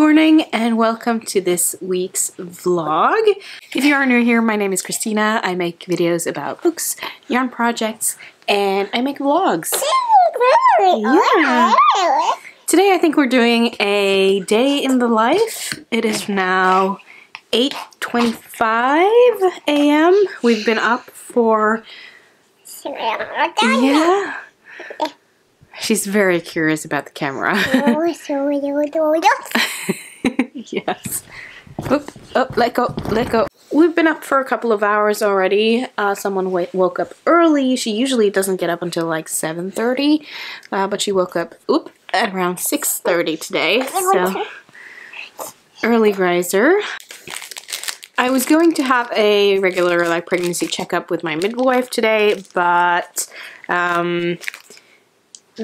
morning and welcome to this week's vlog. If you are new here, my name is Christina. I make videos about books, yarn projects, and I make vlogs. Yeah. Today I think we're doing a day in the life. It is now 8.25 a.m. We've been up for... Yeah. She's very curious about the camera. yes. Oop, oh, let go, let go. We've been up for a couple of hours already. Uh, someone woke up early. She usually doesn't get up until like 7.30, uh, but she woke up oop, at around 6.30 today. So, early riser. I was going to have a regular like pregnancy checkup with my midwife today, but um,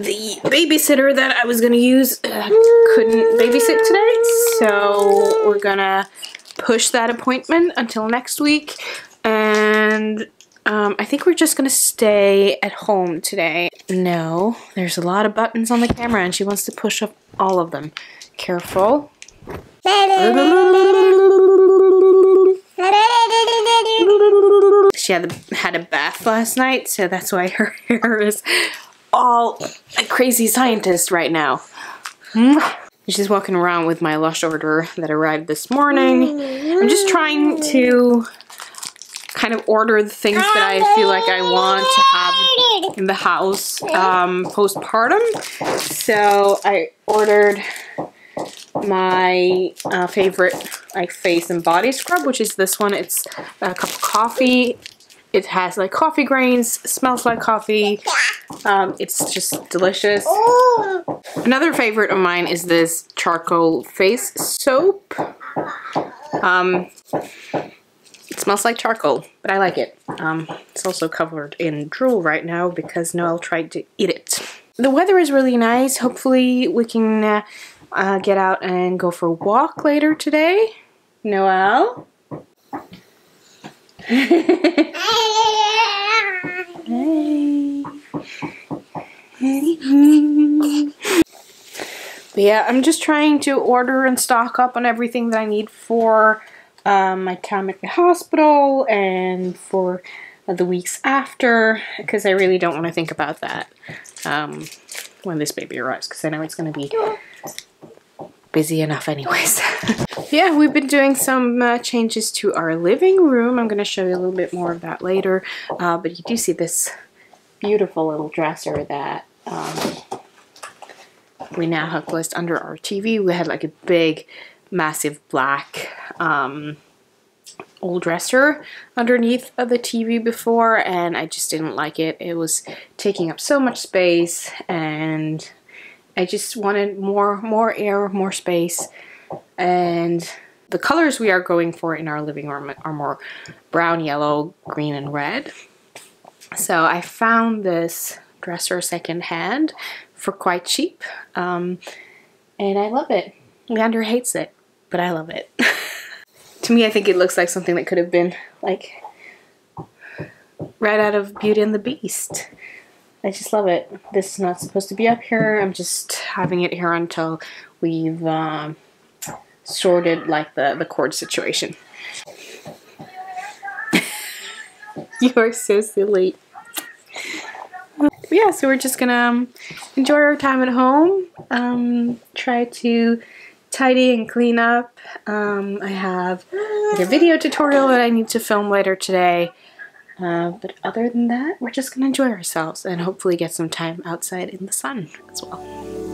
the babysitter that I was to use uh, couldn't babysit today, so we're to push that appointment until next week. And um, I think we're just to stay at home today. No, there's a lot of buttons on the camera and she wants to push up all of them. Careful. She had, had a bath last night, so that's why her hair is all a crazy scientist right now. Hmm? She's walking around with my Lush order that arrived this morning. I'm just trying to kind of order the things that I feel like I want to have in the house um, postpartum. So I ordered my uh, favorite like face and body scrub, which is this one. It's a cup of coffee it has like coffee grains, smells like coffee. Um, it's just delicious. Another favorite of mine is this charcoal face soap. Um, it smells like charcoal, but I like it. Um, it's also covered in drool right now because Noel tried to eat it. The weather is really nice. Hopefully we can uh, get out and go for a walk later today. Noel? yeah, I'm just trying to order and stock up on everything that I need for um, my time at the hospital and for the weeks after because I really don't want to think about that um, when this baby arrives because I know it's going to be busy enough anyways. yeah, we've been doing some uh, changes to our living room. I'm going to show you a little bit more of that later. Uh, but you do see this beautiful little dresser that um, we now have placed under our TV. We had like a big, massive black um, old dresser underneath of the TV before and I just didn't like it. It was taking up so much space and I just wanted more, more air, more space. And the colors we are going for in our living room are more brown, yellow, green, and red. So I found this dresser secondhand for quite cheap. Um, and I love it. Leander hates it, but I love it. to me, I think it looks like something that could have been like right out of Beauty and the Beast. I just love it. This is not supposed to be up here. I'm just having it here until we've um, sorted like the, the cord situation. you are so silly. yeah, so we're just gonna um, enjoy our time at home. Um, try to tidy and clean up. Um, I have a video tutorial that I need to film later today. Uh, but other than that, we're just gonna enjoy ourselves and hopefully get some time outside in the sun as well.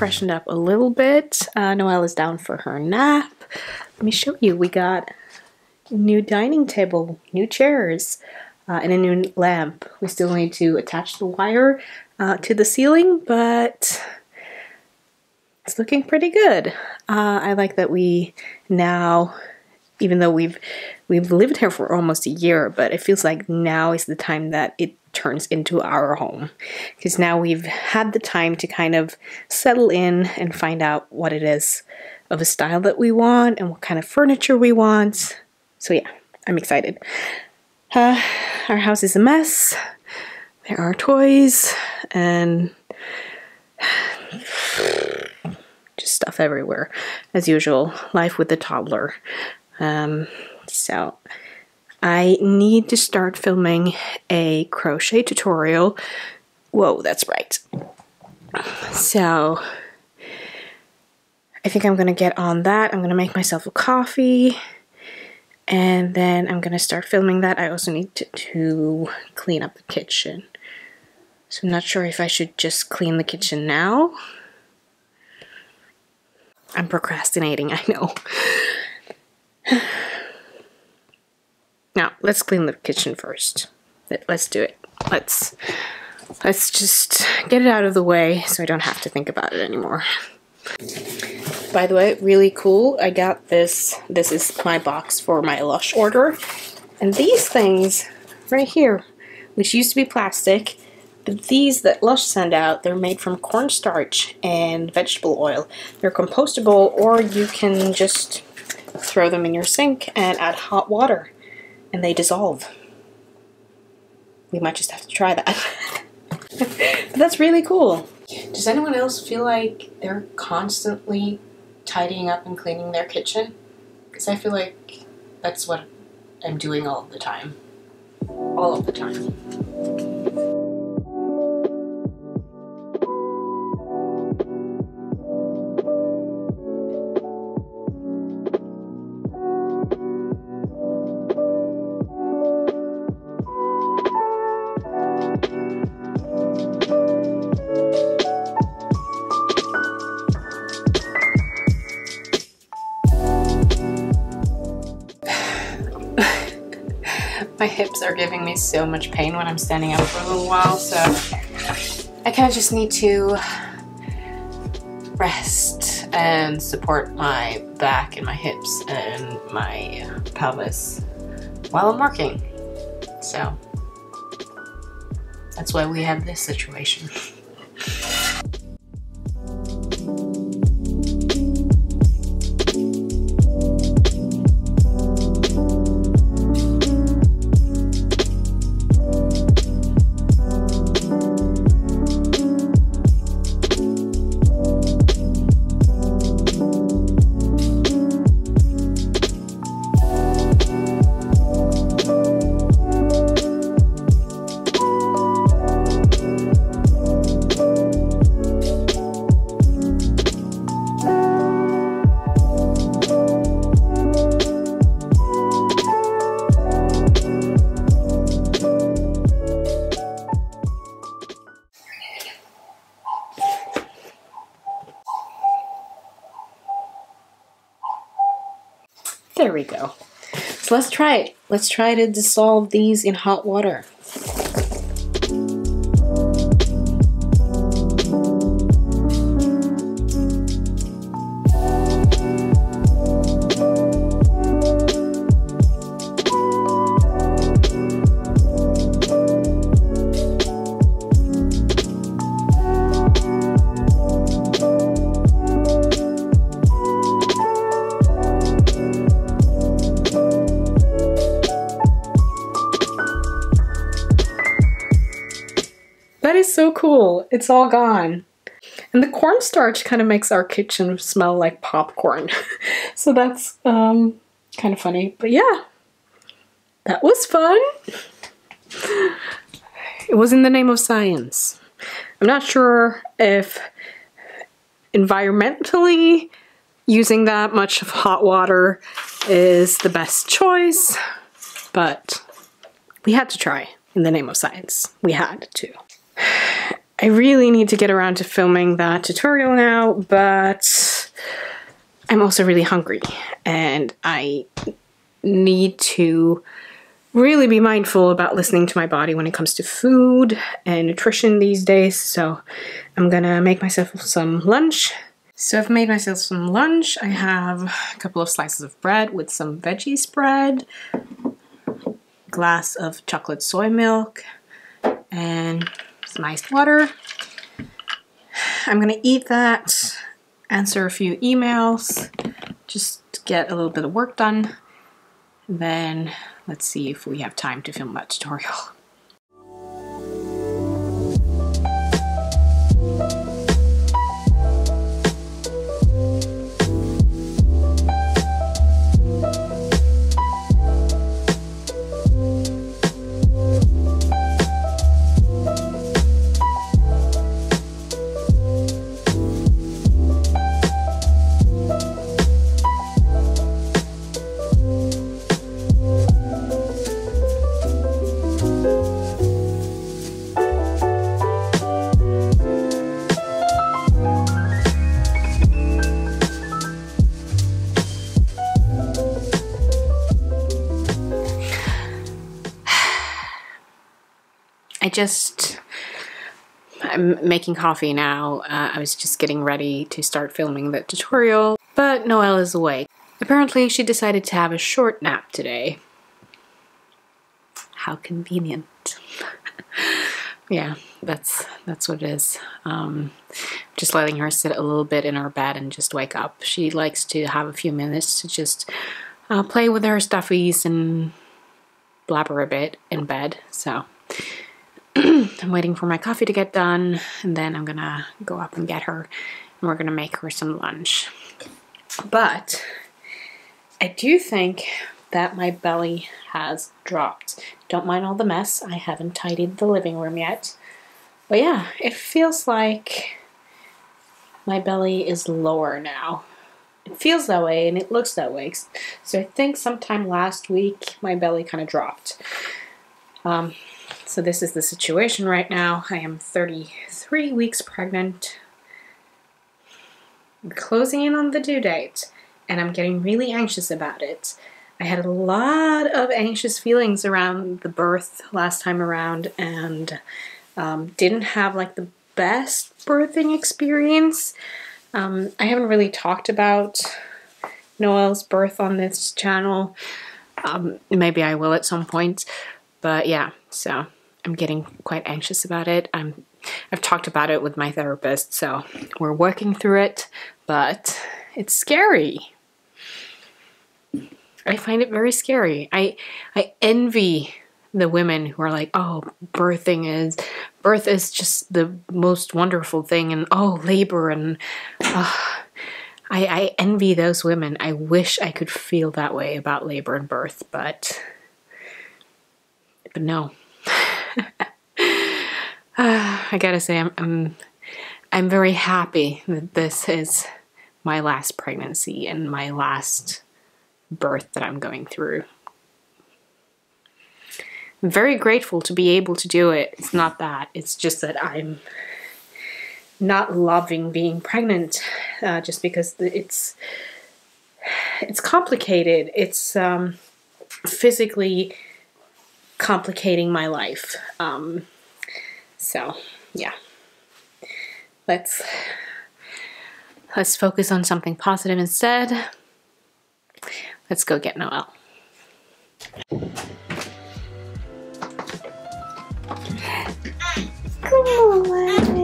Freshened up a little bit. Uh, Noelle is down for her nap. Let me show you. We got new dining table, new chairs, uh, and a new lamp. We still need to attach the wire uh, to the ceiling, but it's looking pretty good. Uh, I like that we now, even though we've we've lived here for almost a year, but it feels like now is the time that it turns into our home because now we've had the time to kind of settle in and find out what it is of a style that we want and what kind of furniture we want. So yeah, I'm excited. Uh, our house is a mess. There are toys and just stuff everywhere, as usual. Life with the toddler. Um, so I need to start filming a crochet tutorial. Whoa, that's right. So I think I'm gonna get on that. I'm gonna make myself a coffee and then I'm gonna start filming that. I also need to, to clean up the kitchen. So I'm not sure if I should just clean the kitchen now. I'm procrastinating, I know. now, let's clean the kitchen first. Let's do it. Let's let's just get it out of the way so I don't have to think about it anymore. By the way, really cool. I got this. This is my box for my Lush order. And these things right here, which used to be plastic, but these that Lush send out, they're made from cornstarch and vegetable oil. They're compostable or you can just throw them in your sink and add hot water and they dissolve. We might just have to try that. but that's really cool. Does anyone else feel like they're constantly tidying up and cleaning their kitchen? Because I feel like that's what I'm doing all the time. All of the time. My hips are giving me so much pain when I'm standing up for a little while, so I kind of just need to rest and support my back and my hips and my pelvis while I'm working. So that's why we have this situation. let's try it. Let's try to dissolve these in hot water. Cool. It's all gone. And the cornstarch kind of makes our kitchen smell like popcorn. so that's um, kind of funny. But yeah, that was fun. It was in the name of science. I'm not sure if environmentally using that much of hot water is the best choice, but we had to try in the name of science. We had to. I really need to get around to filming that tutorial now, but I'm also really hungry and I need to really be mindful about listening to my body when it comes to food and nutrition these days. So I'm gonna make myself some lunch. So I've made myself some lunch. I have a couple of slices of bread with some veggie spread, glass of chocolate soy milk, and some water. I'm gonna eat that, answer a few emails, just get a little bit of work done. Then let's see if we have time to film that tutorial. just I'm making coffee now. Uh, I was just getting ready to start filming the tutorial, but Noelle is awake. Apparently she decided to have a short nap today. How convenient. yeah, that's that's what it is. Um, just letting her sit a little bit in her bed and just wake up. She likes to have a few minutes to just uh, play with her stuffies and blabber a bit in bed. So I'm waiting for my coffee to get done and then I'm gonna go up and get her and we're gonna make her some lunch. But I do think that my belly has dropped. Don't mind all the mess. I haven't tidied the living room yet. But yeah, it feels like my belly is lower now. It feels that way and it looks that way. So I think sometime last week my belly kind of dropped. Um, so this is the situation right now. I am 33 weeks pregnant. We're closing in on the due date and I'm getting really anxious about it. I had a lot of anxious feelings around the birth last time around and um, didn't have like the best birthing experience. Um, I haven't really talked about Noelle's birth on this channel. Um, maybe I will at some point, but yeah, so I'm getting quite anxious about it. I'm I've talked about it with my therapist, so we're working through it, but it's scary. I find it very scary. I I envy the women who are like, "Oh, birthing is birth is just the most wonderful thing and oh, labor and uh, I I envy those women. I wish I could feel that way about labor and birth, but but no. I gotta say, I'm, I'm, I'm very happy that this is my last pregnancy and my last birth that I'm going through. I'm very grateful to be able to do it. It's not that. It's just that I'm not loving being pregnant uh, just because it's it's complicated. It's um, physically complicating my life. Um, so yeah, let's let's focus on something positive instead. Let's go get Noel. Good morning.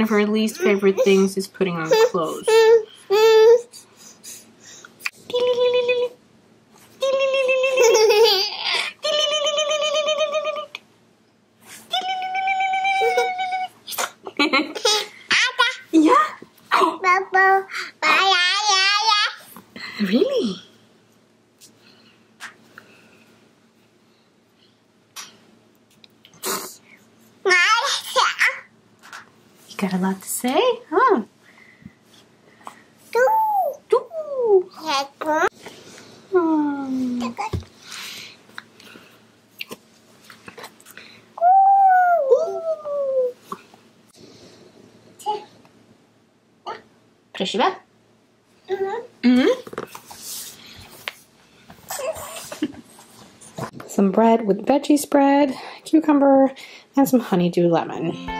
One of her least favorite things is putting on clothes. yeah. Really? You got a lot to say? Huh? Doo. Hmm. Proszę. Mm-hmm. Some bread with veggie spread, cucumber, and some honeydew lemon.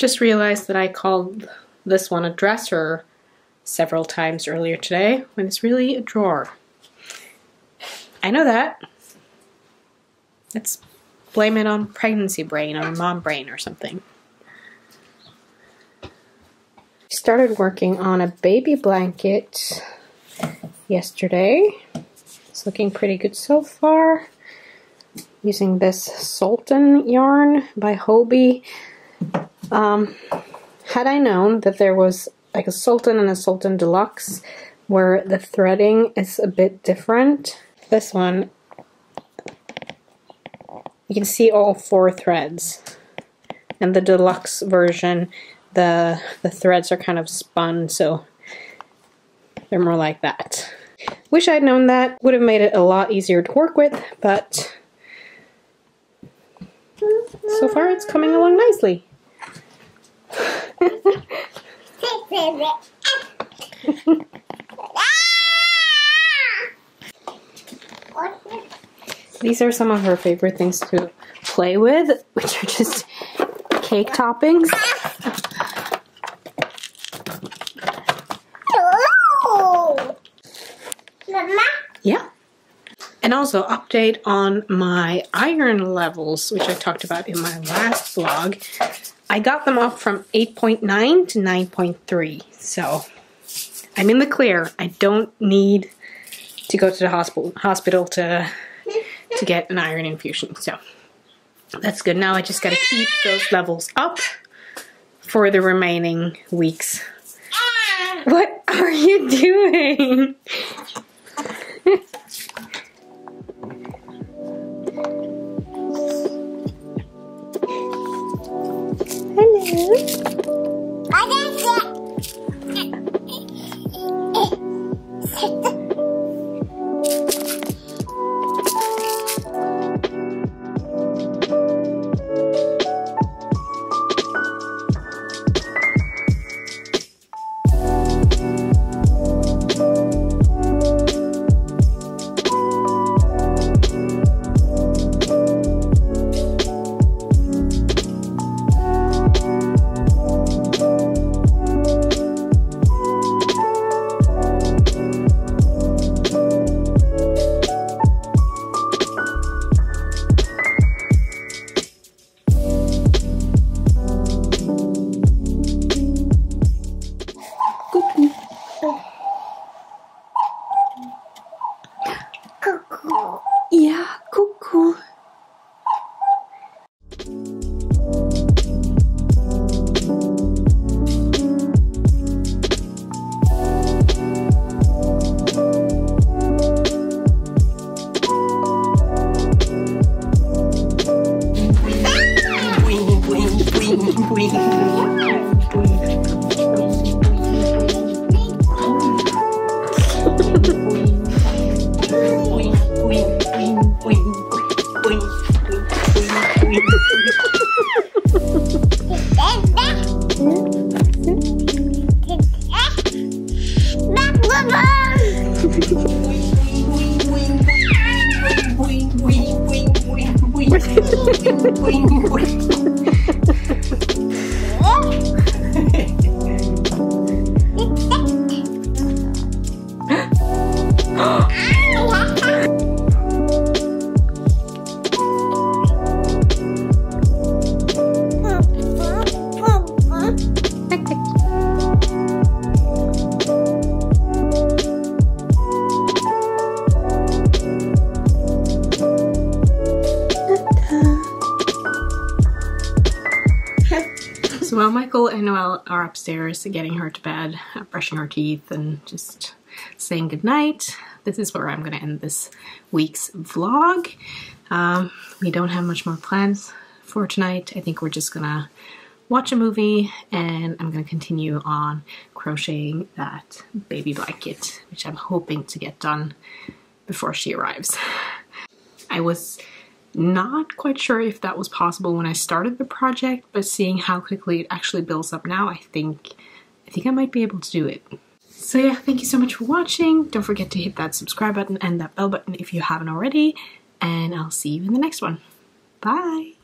Just realized that I called this one a dresser several times earlier today when it's really a drawer. I know that. Let's blame it on pregnancy brain or mom brain or something. Started working on a baby blanket yesterday. It's looking pretty good so far. Using this Sultan yarn by Hobbii. Um, had I known that there was like a Sultan and a Sultan Deluxe where the threading is a bit different, this one, you can see all four threads. And the deluxe version, the, the threads are kind of spun, so they're more like that. Wish I'd known that. Would have made it a lot easier to work with, but so far it's coming along nicely. These are some of her favorite things to play with, which are just cake toppings. Yeah. And also update on my iron levels, which I talked about in my last vlog. I got them up from 8.9 to 9.3, so I'm in the clear. I don't need to go to the hospital hospital to to get an iron infusion. So that's good. Now I just got to keep those levels up for the remaining weeks. What are you doing? 私。Yeah. So upstairs getting her to bed, uh, brushing her teeth, and just saying goodnight, this is where I'm going to end this week's vlog. Um, we don't have much more plans for tonight. I think we're just going to watch a movie and I'm going to continue on crocheting that baby blanket, which I'm hoping to get done before she arrives. I was not quite sure if that was possible when I started the project, but seeing how quickly it actually builds up now, I think I think I might be able to do it. So yeah, thank you so much for watching. Don't forget to hit that subscribe button and that bell button if you haven't already, and I'll see you in the next one. Bye!